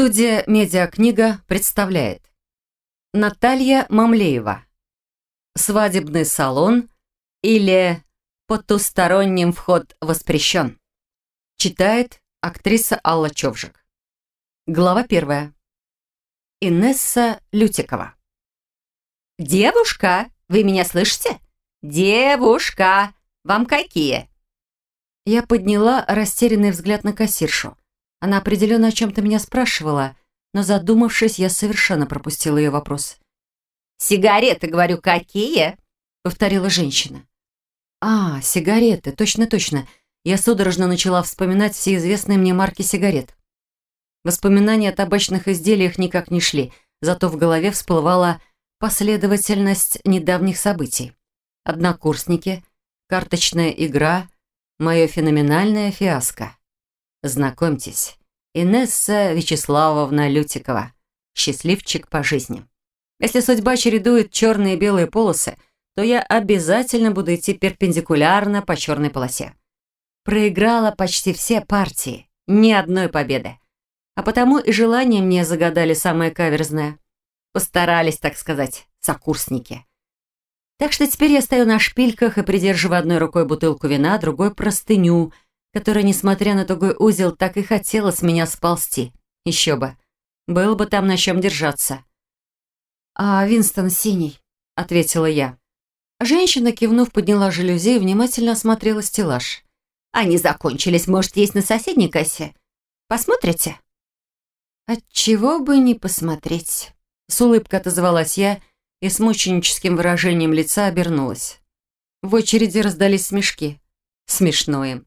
Студия «Медиакнига» представляет Наталья Мамлеева «Свадебный салон» или «Потусторонним вход воспрещен» Читает актриса Алла Човжик Глава первая Инесса Лютикова «Девушка, вы меня слышите? Девушка, вам какие?» Я подняла растерянный взгляд на кассиршу. Она определенно о чем-то меня спрашивала, но задумавшись, я совершенно пропустила ее вопрос. «Сигареты, говорю, какие?» — повторила женщина. «А, сигареты, точно-точно. Я судорожно начала вспоминать все известные мне марки сигарет. Воспоминания о табачных изделиях никак не шли, зато в голове всплывала последовательность недавних событий. Однокурсники, карточная игра, мое феноменальное фиаско. Знакомьтесь, Инесса Вячеславовна Лютикова. Счастливчик по жизни. Если судьба чередует черные и белые полосы, то я обязательно буду идти перпендикулярно по черной полосе. Проиграла почти все партии, ни одной победы. А потому и желание мне загадали самое каверзное. Постарались, так сказать, сокурсники. Так что теперь я стою на шпильках и придерживаю одной рукой бутылку вина, другой простыню – которая, несмотря на тугой узел, так и хотела с меня сползти. Еще бы. Был бы там на чем держаться. «А Винстон синий», — ответила я. Женщина, кивнув, подняла жалюзи и внимательно осмотрела стеллаж. «Они закончились, может, есть на соседней кассе? Посмотрите?» «Отчего бы не посмотреть?» С улыбкой отозвалась я и с мученическим выражением лица обернулась. В очереди раздались смешки. Смешно им.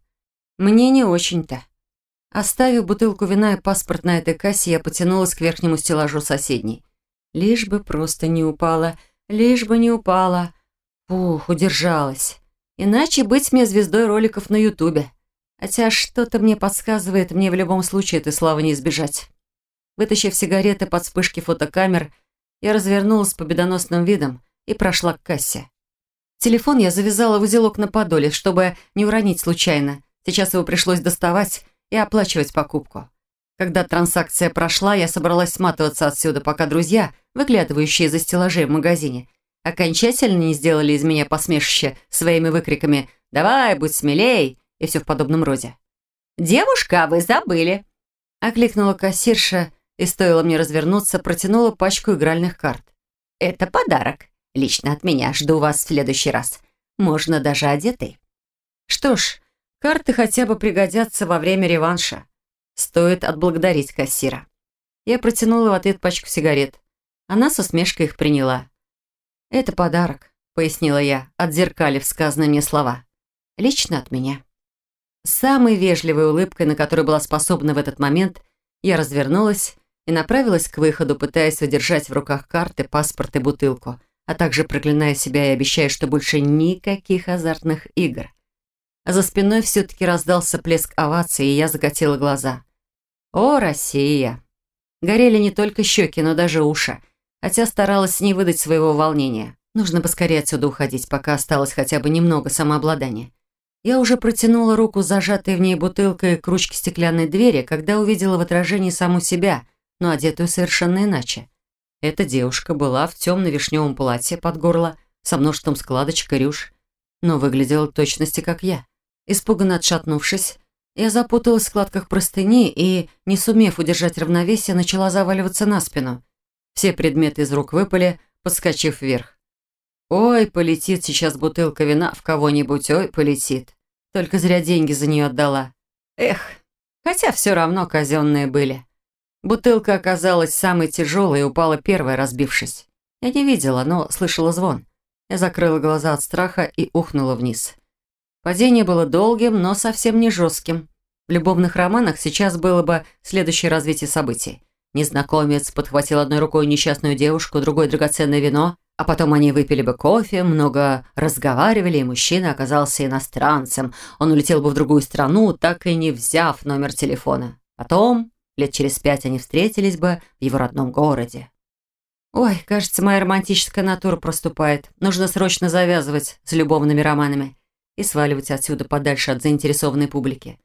Мне не очень-то. Оставив бутылку вина и паспорт на этой кассе, я потянулась к верхнему стеллажу соседней. Лишь бы просто не упала, лишь бы не упала. Ух, удержалась. Иначе быть мне звездой роликов на Ютубе. Хотя что-то мне подсказывает, мне в любом случае этой славы не избежать. Вытащив сигареты под вспышки фотокамер, я развернулась с победоносным видом и прошла к кассе. Телефон я завязала в узелок на подоле, чтобы не уронить случайно, Сейчас его пришлось доставать и оплачивать покупку. Когда транзакция прошла, я собралась сматываться отсюда, пока друзья, выглядывающие за стеллажей в магазине, окончательно не сделали из меня посмешище своими выкриками «Давай, будь смелей!» и все в подобном роде. «Девушка, вы забыли!» Окликнула кассирша и, стоило мне развернуться, протянула пачку игральных карт. «Это подарок. Лично от меня. Жду вас в следующий раз. Можно даже одетый». Что ж, Карты хотя бы пригодятся во время реванша. Стоит отблагодарить кассира. Я протянула в ответ пачку сигарет. Она со смешкой их приняла. «Это подарок», — пояснила я, отзеркалив сказанные мне слова. «Лично от меня». С самой вежливой улыбкой, на которую была способна в этот момент, я развернулась и направилась к выходу, пытаясь удержать в руках карты, паспорт и бутылку, а также проклиная себя и обещая, что больше никаких азартных игр. А за спиной все-таки раздался плеск овации, и я закатила глаза. «О, Россия!» Горели не только щеки, но даже уши, хотя старалась не выдать своего волнения. Нужно поскорее отсюда уходить, пока осталось хотя бы немного самообладания. Я уже протянула руку, зажатой в ней бутылкой к ручке стеклянной двери, когда увидела в отражении саму себя, но одетую совершенно иначе. Эта девушка была в темно-вишневом платье под горло, со множеством складочек и рюш, но выглядела в точности как я. Испуганно отшатнувшись, я запуталась в складках простыни и, не сумев удержать равновесие, начала заваливаться на спину. Все предметы из рук выпали, подскочив вверх. «Ой, полетит сейчас бутылка вина в кого-нибудь, ой, полетит. Только зря деньги за нее отдала. Эх, хотя все равно казенные были». Бутылка оказалась самой тяжелой и упала первая, разбившись. Я не видела, но слышала звон. Я закрыла глаза от страха и ухнула вниз. Падение было долгим, но совсем не жестким. В любовных романах сейчас было бы следующее развитие событий. Незнакомец подхватил одной рукой несчастную девушку, другой драгоценное вино, а потом они выпили бы кофе, много разговаривали, и мужчина оказался иностранцем. Он улетел бы в другую страну, так и не взяв номер телефона. Потом, лет через пять, они встретились бы в его родном городе. Ой, кажется, моя романтическая натура проступает. Нужно срочно завязывать с любовными романами и сваливать отсюда подальше от заинтересованной публики.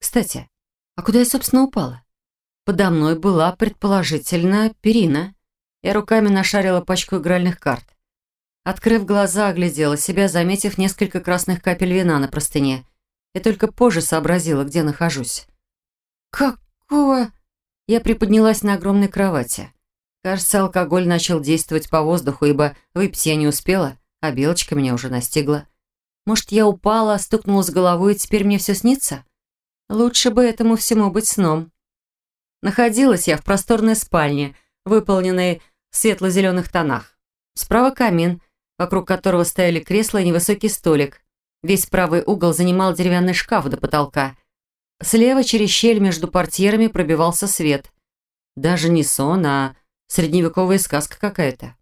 Кстати, а куда я, собственно, упала? подо мной была, предположительно, перина. Я руками нашарила пачку игральных карт. Открыв глаза, оглядела себя, заметив несколько красных капель вина на простыне. И только позже сообразила, где нахожусь. «Какого?» Я приподнялась на огромной кровати. Кажется, алкоголь начал действовать по воздуху, ибо выпить я не успела, а белочка меня уже настигла. Может, я упала, стукнулась головой, и теперь мне все снится? Лучше бы этому всему быть сном. Находилась я в просторной спальне, выполненной в светло-зеленых тонах. Справа камин, вокруг которого стояли кресла и невысокий столик. Весь правый угол занимал деревянный шкаф до потолка. Слева через щель между портьерами пробивался свет. Даже не сон, а средневековая сказка какая-то.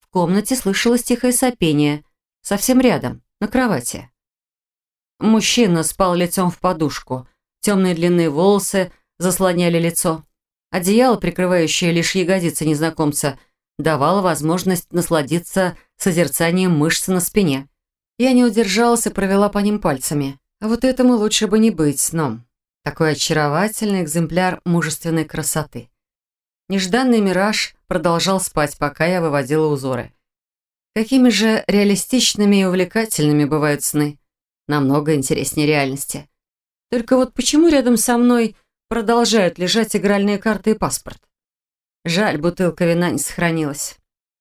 В комнате слышалось тихое сопение, совсем рядом, на кровати. Мужчина спал лицом в подушку. Темные длинные волосы заслоняли лицо. Одеяло, прикрывающее лишь ягодицы незнакомца, давало возможность насладиться созерцанием мышц на спине. Я не удержалась и провела по ним пальцами. А вот этому лучше бы не быть сном. Такой очаровательный экземпляр мужественной красоты. Нежданный мираж продолжал спать, пока я выводила узоры. Какими же реалистичными и увлекательными бывают сны намного интереснее реальности. Только вот почему рядом со мной продолжают лежать игральные карты и паспорт? Жаль, бутылка вина не сохранилась.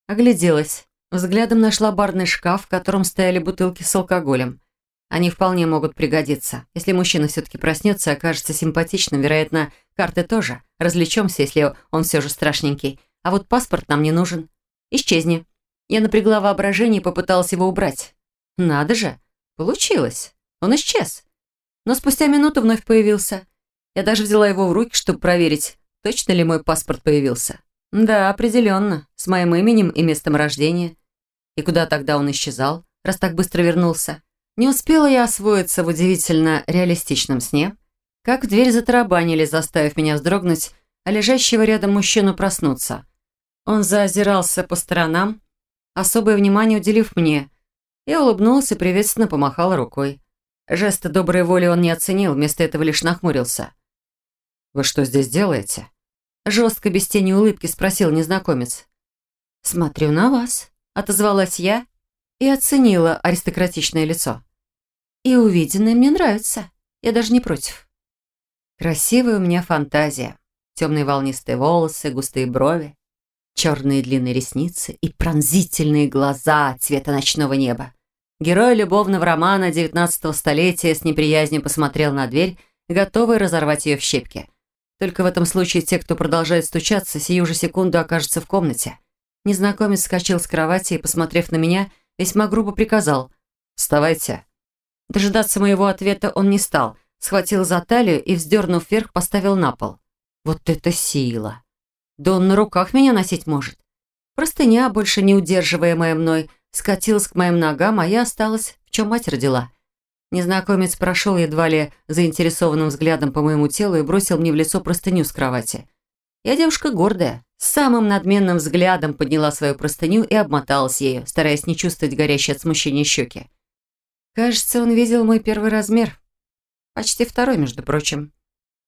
Огляделась. Взглядом нашла барный шкаф, в котором стояли бутылки с алкоголем. Они вполне могут пригодиться. Если мужчина все-таки проснется и окажется симпатичным, вероятно, карты тоже. Развлечемся, если он все же страшненький. А вот паспорт нам не нужен. Исчезни. Я напрягла воображение и попыталась его убрать. Надо же, Получилось. Он исчез. Но спустя минуту вновь появился. Я даже взяла его в руки, чтобы проверить, точно ли мой паспорт появился. Да, определенно, с моим именем и местом рождения. И куда тогда он исчезал, раз так быстро вернулся? Не успела я освоиться в удивительно реалистичном сне, как в дверь затарабанили, заставив меня вздрогнуть, а лежащего рядом мужчину проснуться. Он заозирался по сторонам, особое внимание уделив мне – я улыбнулся и приветственно помахал рукой. Жеста доброй воли он не оценил, вместо этого лишь нахмурился. «Вы что здесь делаете?» Жестко, без тени улыбки, спросил незнакомец. «Смотрю на вас», — отозвалась я и оценила аристократичное лицо. «И увиденное мне нравится. Я даже не против». Красивая у меня фантазия. Темные волнистые волосы, густые брови, черные длинные ресницы и пронзительные глаза цвета ночного неба. Герой любовного романа XIX столетия с неприязнью посмотрел на дверь, готовый разорвать ее в щепки. Только в этом случае те, кто продолжает стучаться, сию же секунду окажутся в комнате. Незнакомец скачал с кровати и, посмотрев на меня, весьма грубо приказал «Вставайте». Дожидаться моего ответа он не стал, схватил за талию и, вздернув вверх, поставил на пол. Вот это сила! Да он на руках меня носить может. Простыня, больше не удерживаемая мной, скатилась к моим ногам, а я осталась, в чем мать родила. Незнакомец прошел едва ли заинтересованным взглядом по моему телу и бросил мне в лицо простыню с кровати. Я девушка гордая, самым надменным взглядом подняла свою простыню и обмоталась ею, стараясь не чувствовать горящие от смущения щеки. Кажется, он видел мой первый размер. Почти второй, между прочим.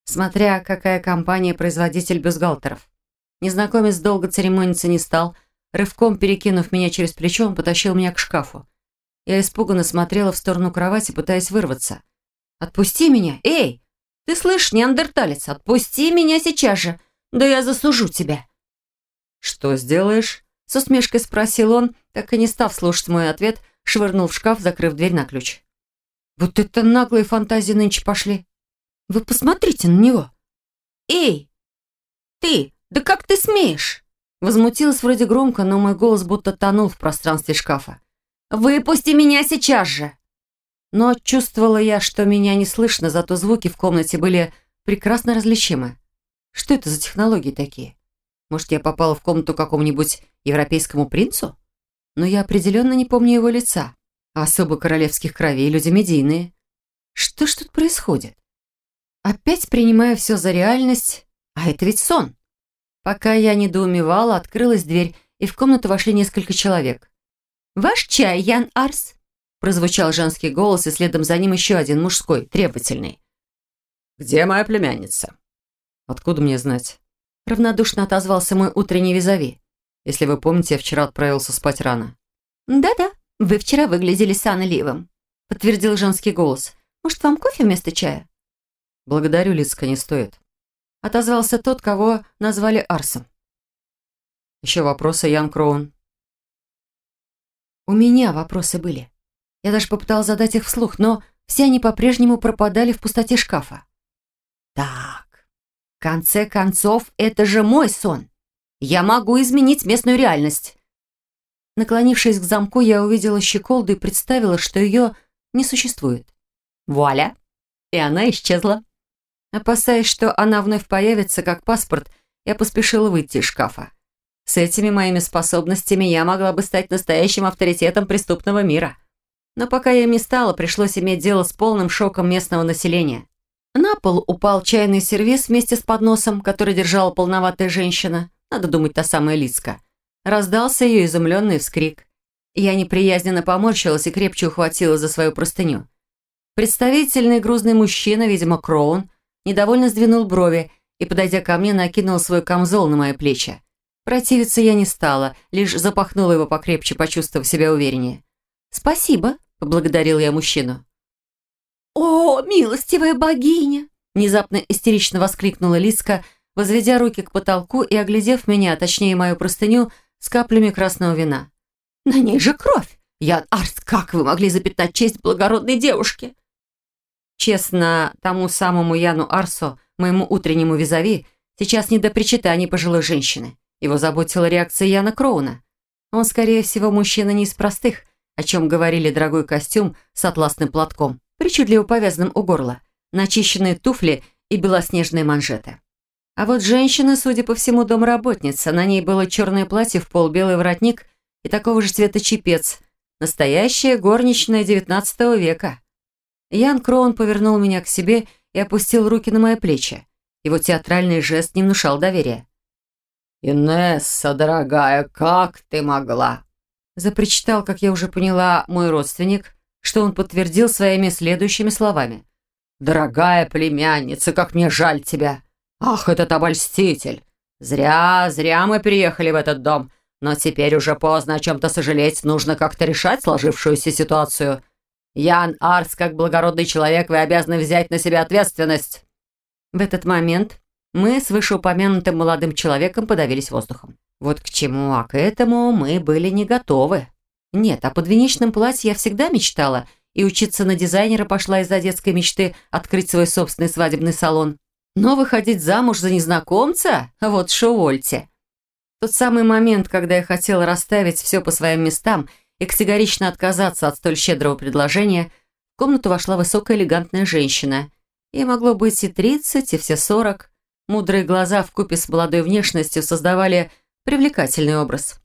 Смотря какая компания производитель бюстгальтеров. Незнакомец долго церемониться не стал – Рывком перекинув меня через плечо, он потащил меня к шкафу. Я испуганно смотрела в сторону кровати, пытаясь вырваться. «Отпусти меня! Эй! Ты слышишь, неандерталец, отпусти меня сейчас же! Да я засужу тебя!» «Что сделаешь?» — с усмешкой спросил он, так и не став слушать мой ответ, швырнул в шкаф, закрыв дверь на ключ. «Вот это наглые фантазии нынче пошли! Вы посмотрите на него! Эй! Ты! Да как ты смеешь?» Возмутилась вроде громко, но мой голос будто тонул в пространстве шкафа. «Выпусти меня сейчас же!» Но чувствовала я, что меня не слышно, зато звуки в комнате были прекрасно различимы. Что это за технологии такие? Может, я попала в комнату какому-нибудь европейскому принцу? Но я определенно не помню его лица. А особо королевских кровей люди медийные. Что ж тут происходит? Опять принимаю все за реальность, а это ведь сон. Пока я недоумевала, открылась дверь, и в комнату вошли несколько человек. «Ваш чай, Ян Арс?» прозвучал женский голос, и следом за ним еще один мужской, требовательный. «Где моя племянница?» Откуда мне знать? Равнодушно отозвался мой утренний визави. Если вы помните, я вчера отправился спать рано. «Да-да, вы вчера выглядели сонливым», — подтвердил женский голос. «Может, вам кофе вместо чая?» «Благодарю, Лиска, не стоит». Отозвался тот, кого назвали Арсом. «Еще вопросы, Ян Кроун?» У меня вопросы были. Я даже попыталась задать их вслух, но все они по-прежнему пропадали в пустоте шкафа. Так, в конце концов, это же мой сон. Я могу изменить местную реальность. Наклонившись к замку, я увидела щеколду и представила, что ее не существует. Вуаля! И она исчезла. Опасаясь, что она вновь появится, как паспорт, я поспешила выйти из шкафа. С этими моими способностями я могла бы стать настоящим авторитетом преступного мира. Но пока я им не стала, пришлось иметь дело с полным шоком местного населения. На пол упал чайный сервиз вместе с подносом, который держала полноватая женщина, надо думать, та самая Лицка. Раздался ее изумленный вскрик. Я неприязненно поморщилась и крепче ухватила за свою простыню. Представительный грузный мужчина, видимо, Кроун, недовольно сдвинул брови и, подойдя ко мне, накинул свой камзол на мои плечи. Противиться я не стала, лишь запахнула его покрепче, почувствовав себя увереннее. «Спасибо», — поблагодарил я мужчину. «О, милостивая богиня!» Внезапно истерично воскликнула Лиска, возведя руки к потолку и оглядев меня, точнее мою простыню, с каплями красного вина. «На ней же кровь! Ян Арс, как вы могли запятнать честь благородной девушки?» Честно, тому самому Яну Арсу, моему утреннему визави, сейчас не до причитаний пожилой женщины. Его заботила реакция Яна Кроуна. Он, скорее всего, мужчина не из простых, о чем говорили дорогой костюм с атласным платком, причудливо повязанным у горла, начищенные туфли и белоснежные манжеты. А вот женщина, судя по всему, домработница. На ней было черное платье в пол, белый воротник и такого же цвета чепец. Настоящая горничная XIX века. Ян Кроун повернул меня к себе и опустил руки на мои плечи. Его театральный жест не внушал доверия. «Инесса, дорогая, как ты могла?» Запричитал, как я уже поняла, мой родственник, что он подтвердил своими следующими словами. «Дорогая племянница, как мне жаль тебя! Ах, этот обольститель! Зря, зря мы приехали в этот дом, но теперь уже поздно о чем-то сожалеть, нужно как-то решать сложившуюся ситуацию. Ян Арс, как благородный человек, вы обязаны взять на себя ответственность». В этот момент мы с вышеупомянутым молодым человеком подавились воздухом. Вот к чему, а к этому мы были не готовы. Нет, о подвенечном платье я всегда мечтала, и учиться на дизайнера пошла из-за детской мечты открыть свой собственный свадебный салон. Но выходить замуж за незнакомца? Вот шувольте. Тот самый момент, когда я хотела расставить все по своим местам и категорично отказаться от столь щедрого предложения, в комнату вошла высокая элегантная женщина. Ей могло быть и 30, и все 40. Мудрые глаза в купе с молодой внешностью создавали привлекательный образ.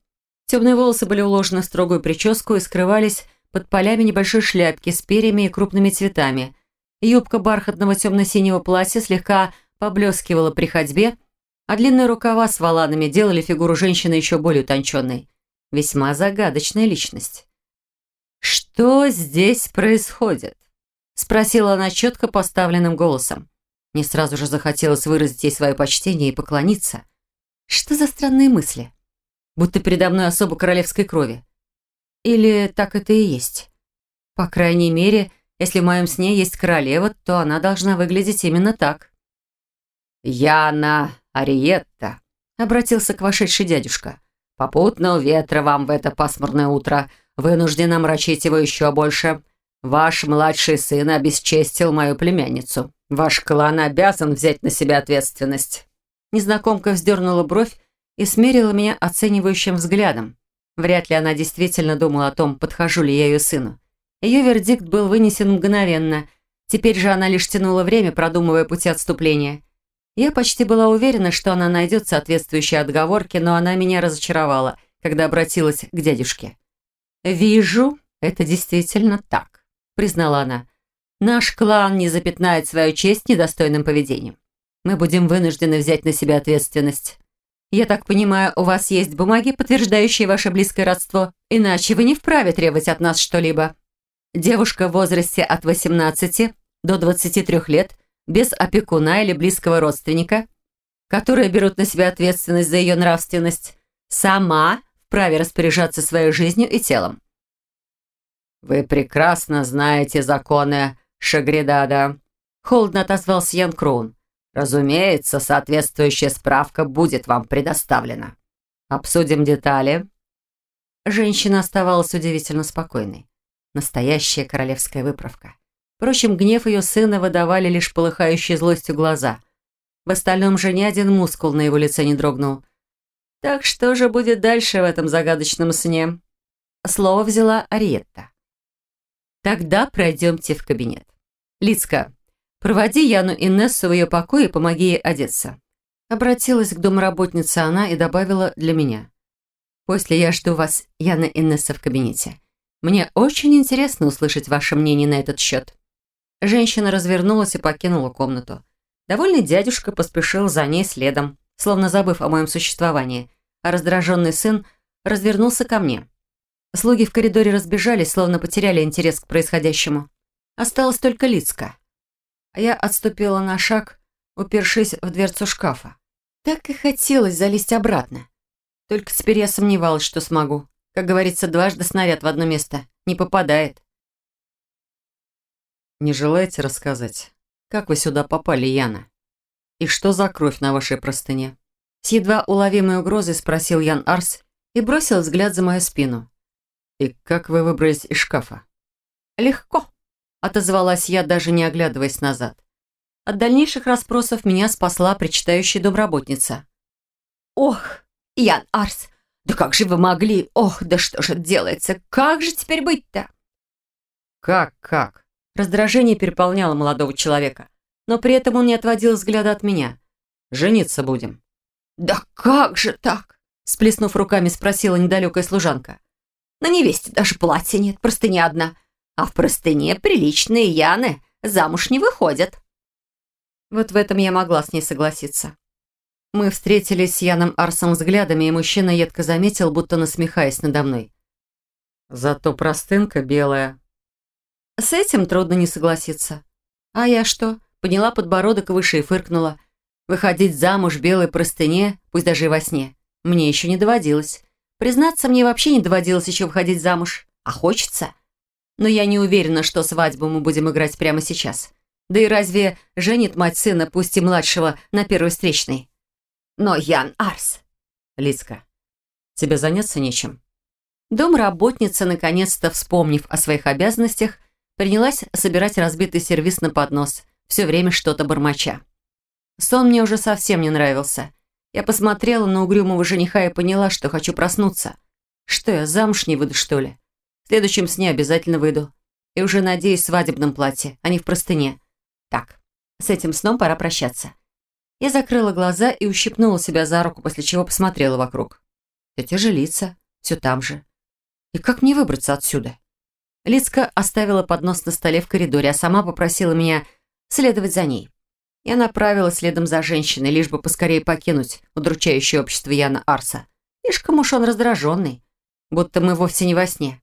Темные волосы были уложены в строгую прическу и скрывались под полями небольшой шляпки с перьями и крупными цветами. Юбка бархатного темно-синего платья слегка поблескивала при ходьбе, а длинные рукава с воланами делали фигуру женщины еще более утонченной. Весьма загадочная личность. «Что здесь происходит?» – спросила она четко поставленным голосом. Мне сразу же захотелось выразить ей свое почтение и поклониться. Что за странные мысли? Будто передо мной особо королевской крови. Или так это и есть? По крайней мере, если в моем сне есть королева, то она должна выглядеть именно так. «Яна Ариетта», — обратился к вошедшей дядюшка. «Попутного ветра вам в это пасмурное утро. Вынужден омрачить его еще больше. Ваш младший сын обесчестил мою племянницу. Ваш клан обязан взять на себя ответственность». Незнакомка вздернула бровь и смерила меня оценивающим взглядом. Вряд ли она действительно думала о том, подхожу ли я ее сыну. Ее вердикт был вынесен мгновенно. Теперь же она лишь тянула время, продумывая пути отступления. Я почти была уверена, что она найдет соответствующие отговорки, но она меня разочаровала, когда обратилась к дядюшке. «Вижу, это действительно так», — признала она. Наш клан не запятнает свою честь недостойным поведением. Мы будем вынуждены взять на себя ответственность. Я так понимаю, у вас есть бумаги, подтверждающие ваше близкое родство, иначе вы не вправе требовать от нас что-либо. Девушка в возрасте от 18 до 23 лет, без опекуна или близкого родственника, которые берут на себя ответственность за ее нравственность, сама вправе распоряжаться своей жизнью и телом. «Вы прекрасно знаете законы Шагридада», — холодно отозвался Ян Кроун. «Разумеется, соответствующая справка будет вам предоставлена. Обсудим детали». Женщина оставалась удивительно спокойной. Настоящая королевская выправка. Впрочем, гнев ее сына выдавали лишь полыхающие злостью глаза. В остальном же ни один мускул на его лице не дрогнул. Так что же будет дальше в этом загадочном сне? Слово взяла Ариетта. Тогда пройдемте в кабинет. Лицка, проводи Яну Инессу в ее покой и помоги ей одеться. Обратилась к домработнице она и добавила для меня. После я жду вас, Яна Инесса, в кабинете. Мне очень интересно услышать ваше мнение на этот счет». Женщина развернулась и покинула комнату. Довольный дядюшка поспешил за ней следом, словно забыв о моем существовании, а раздраженный сын развернулся ко мне. Слуги в коридоре разбежались, словно потеряли интерес к происходящему. Осталась только Лицка. А я отступила на шаг, упершись в дверцу шкафа. Так и хотелось залезть обратно. Только теперь я сомневалась, что смогу. Как говорится, дважды снаряд в одно место не попадает. Не желаете рассказать, как вы сюда попали, Яна? И что за кровь на вашей простыне? С едва уловимой угрозой спросил Ян Арс и бросил взгляд за мою спину. И как вы выбрались из шкафа? Легко, отозвалась я, даже не оглядываясь назад. От дальнейших расспросов меня спасла причитающая домработница. «Ох!» Ян Арс, да как же вы могли? Ох, да что же делается? Как же теперь быть-то? Как, как? Раздражение переполняло молодого человека. Но при этом он не отводил взгляда от меня. Жениться будем. Да как же так? Сплеснув руками, спросила недалекая служанка. На невесте даже платья нет, простыня одна. А в простыне приличные Яны замуж не выходят. Вот в этом я могла с ней согласиться. Мы встретились с Яном Арсом взглядами, и мужчина едко заметил, будто насмехаясь надо мной. «Зато простынка белая». С этим трудно не согласиться. А я что? Подняла подбородок выше и фыркнула. Выходить замуж в белой простыне, пусть даже и во сне, мне еще не доводилось. Признаться, мне вообще не доводилось еще выходить замуж. А хочется. Но я не уверена, что свадьбу мы будем играть прямо сейчас. Да и разве женит мать сына, пусть и младшего, на первой встречной? Но Ян Арс... Лиска, тебе заняться нечем? Домработница, наконец-то вспомнив о своих обязанностях, принялась собирать разбитый сервиз на поднос, все время что-то бормоча. Сон мне уже совсем не нравился. Я посмотрела на угрюмого жениха и поняла, что хочу проснуться. Что я, замуж не выйду, что ли? В следующем сне обязательно выйду. И уже надеюсь в свадебном платье, а не в простыне. Так, с этим сном пора прощаться. Я закрыла глаза и ущипнула себя за руку, после чего посмотрела вокруг. Тетя же лица, все там же. И как мне выбраться отсюда? Лицка оставила поднос на столе в коридоре, а сама попросила меня следовать за ней. Я направилась следом за женщиной, лишь бы поскорее покинуть удручающее общество Яна Арса. Слишком уж он раздраженный, будто мы вовсе не во сне.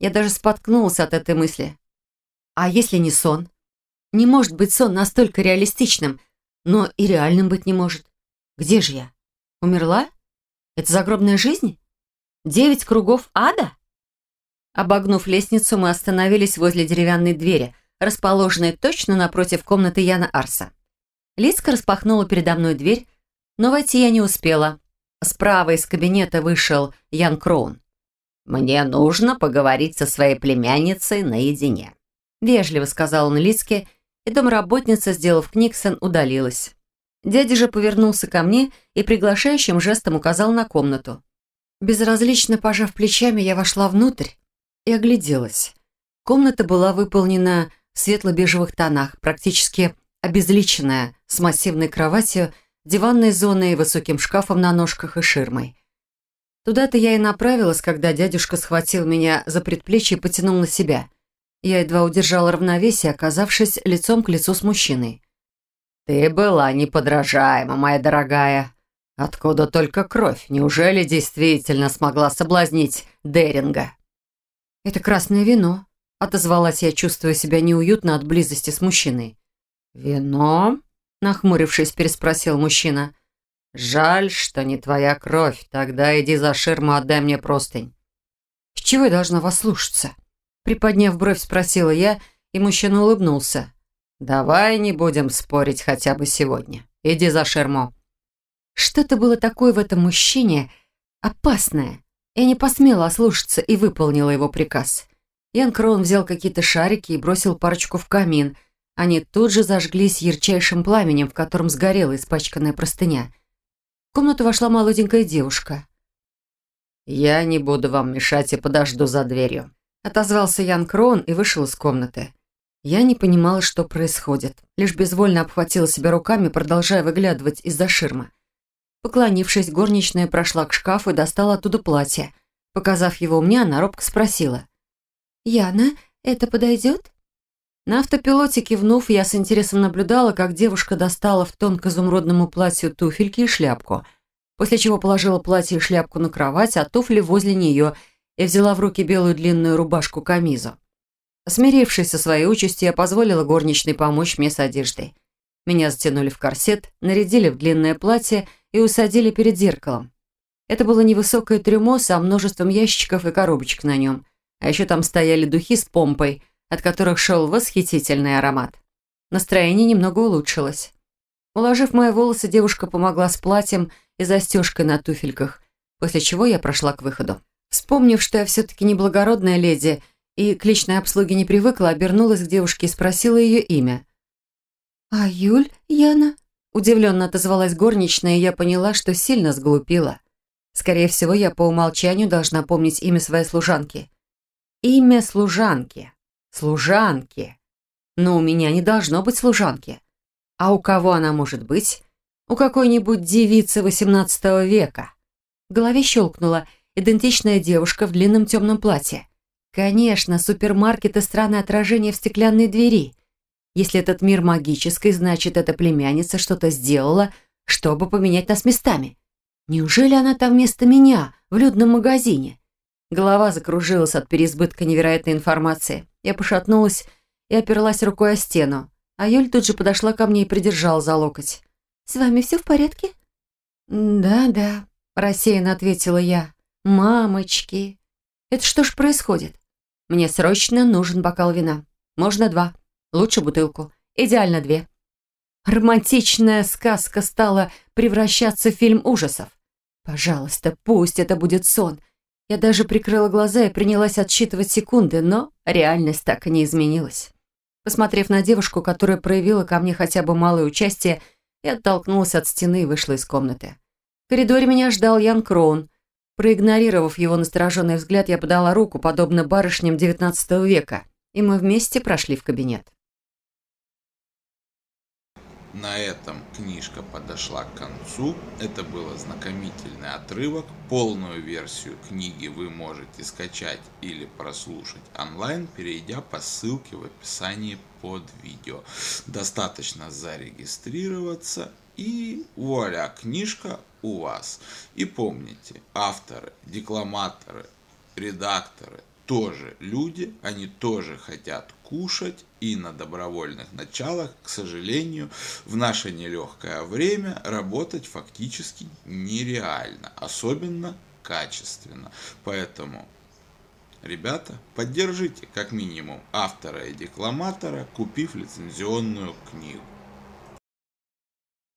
Я даже споткнулась от этой мысли. А если не сон? Не может быть сон настолько реалистичным, но и реальным быть не может. Где же я? Умерла? Это загробная жизнь? Девять кругов ада? Обогнув лестницу, мы остановились возле деревянной двери, расположенной точно напротив комнаты Яна Арса. Лиска распахнула передо мной дверь, но войти я не успела. Справа из кабинета вышел Ян Кроун. «Мне нужно поговорить со своей племянницей наедине», — вежливо сказал он Лиске и домработница, сделав книксон, удалилась. Дядя же повернулся ко мне и приглашающим жестом указал на комнату. Безразлично пожав плечами, я вошла внутрь и огляделась. Комната была выполнена в светло-бежевых тонах, практически обезличенная, с массивной кроватью, диванной зоной, высоким шкафом на ножках и ширмой. Туда-то я и направилась, когда дядюшка схватил меня за предплечье и потянул на себя. Я едва удержала равновесие, оказавшись лицом к лицу с мужчиной. «Ты была неподражаема, моя дорогая. Откуда только кровь? Неужели действительно смогла соблазнить Деринга?» «Это красное вино», — отозвалась я, чувствуя себя неуютно от близости с мужчиной. «Вино?» — Нахмурившись, переспросил мужчина. «Жаль, что не твоя кровь. Тогда иди за ширму, отдай мне простынь». «С чего я должна вас слушаться?» Приподняв бровь, спросила я, и мужчина улыбнулся. «Давай не будем спорить хотя бы сегодня. Иди за ширму». Что-то было такое в этом мужчине опасное. Я не посмела ослушаться и выполнила его приказ. Ян Крон взял какие-то шарики и бросил парочку в камин. Они тут же зажглись ярчайшим пламенем, в котором сгорела испачканная простыня. В комнату вошла молоденькая девушка. «Я не буду вам мешать и подожду за дверью», — отозвался Ян Крон и вышел из комнаты. Я не понимала, что происходит, лишь безвольно обхватила себя руками, продолжая выглядывать из-за ширмы. Поклонившись, горничная прошла к шкафу и достала оттуда платье. Показав его мне, она робко спросила. «Яна, это подойдет?» На автопилоте кивнув, я с интересом наблюдала, как девушка достала в тонко-изумрудному платью туфельки и шляпку, после чего положила платье и шляпку на кровать, а туфли возле нее и взяла в руки белую длинную рубашку-камизу. Смирившись со своей участью, я позволила горничной помочь мне с одеждой. Меня затянули в корсет, нарядили в длинное платье и усадили перед зеркалом. Это было невысокое трюмо со множеством ящичков и коробочек на нем – а еще там стояли духи с помпой, от которых шел восхитительный аромат. Настроение немного улучшилось. Уложив мои волосы, девушка помогла с платьем и застежкой на туфельках, после чего я прошла к выходу. Вспомнив, что я все-таки не благородная леди и к личной обслуге не привыкла, обернулась к девушке и спросила ее имя. «А Юль, Яна?» Удивленно отозвалась горничная, и я поняла, что сильно сглупила. Скорее всего, я по умолчанию должна помнить имя своей служанки. Имя служанки. Служанки. Но у меня не должно быть служанки. А у кого она может быть? У какой-нибудь девицы XVIII века. В голове щелкнула идентичная девушка в длинном темном платье. Конечно, супермаркет и странное отражение в стеклянной двери. Если этот мир магический, значит, эта племянница что-то сделала, чтобы поменять нас местами. Неужели она там вместо меня, в людном магазине? Голова закружилась от переизбытка невероятной информации. Я пошатнулась и оперлась рукой о стену. А Юль тут же подошла ко мне и придержала за локоть. «С вами все в порядке?» «Да, да», – рассеянно ответила я. «Мамочки! Это что ж происходит? Мне срочно нужен бокал вина. Можно два. Лучше бутылку. Идеально две». Романтичная сказка стала превращаться в фильм ужасов. «Пожалуйста, пусть это будет сон. Я даже прикрыла глаза и принялась отсчитывать секунды, но реальность так и не изменилась. Посмотрев на девушку, которая проявила ко мне хотя бы малое участие, я оттолкнулась от стены и вышла из комнаты. В коридоре меня ждал Ян Кроун. Проигнорировав его настороженный взгляд, я подала руку, подобно барышням XIX века, и мы вместе прошли в кабинет. На этом книжка подошла к концу. Это был ознакомительный отрывок. Полную версию книги вы можете скачать или прослушать онлайн, перейдя по ссылке в описании под видео. Достаточно зарегистрироваться и вуаля, книжка у вас. И помните, авторы, декламаторы, редакторы, тоже люди, они тоже хотят кушать и на добровольных началах, к сожалению, в наше нелегкое время работать фактически нереально, особенно качественно. Поэтому, ребята, поддержите как минимум автора и декламатора, купив лицензионную книгу.